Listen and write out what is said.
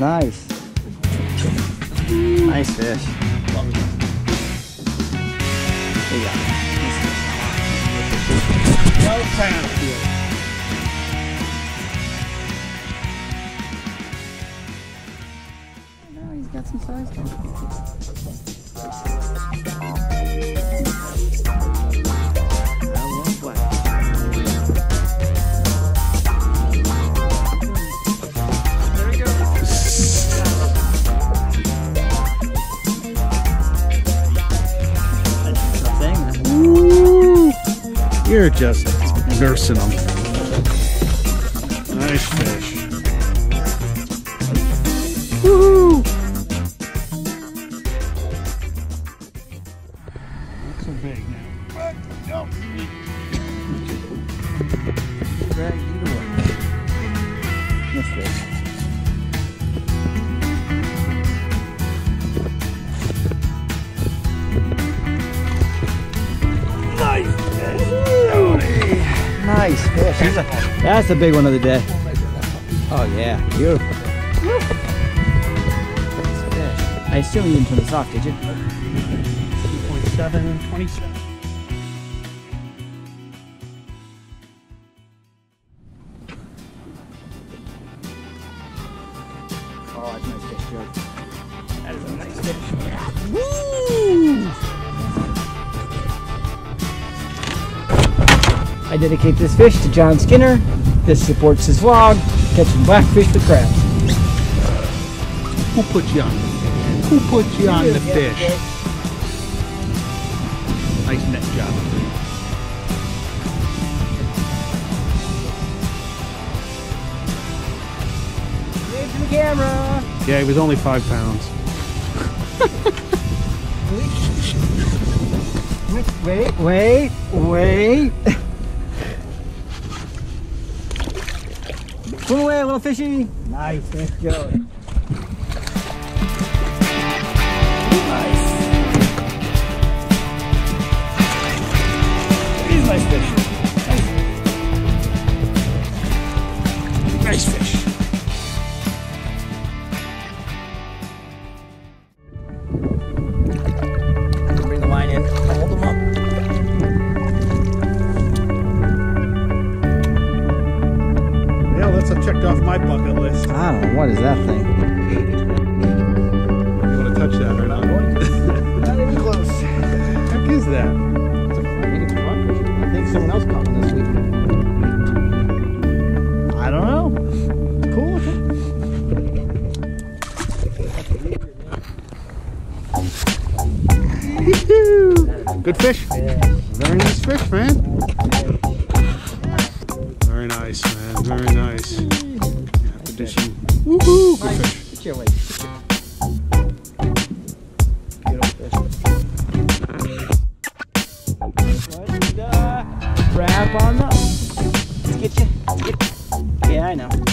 Nice. Nice fish. There you go. Well past here. No, he's got some size you're just nursing them. Nice fish. Woo! Not so big now. No. Drag fish. A- that's the big one of the day. Oh yeah, beautiful. I assume you didn't turn this off, did you? 2.7, 27. Oh, that's a nice fish, Joe. Dedicate this fish to John Skinner. This supports his vlog, catching blackfish with crabs. Who put you on? Who put you on the fish? Nice net job. Wave the camera. Yeah, he was only five pounds. Wait, wait, wait. Swim away, little fishy. Nice fish, Joe. Nice. I don't know. What is that thing? You want to touch that or not? Not even close. heck is that? I think someone else caught one this week. I don't know. Cool. Good fish. Very nice fish, man. Very nice, man. Very nice. Addition. Way. Beautiful on the. Let's get you. Let's get Yeah, I know.